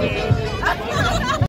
Thank you.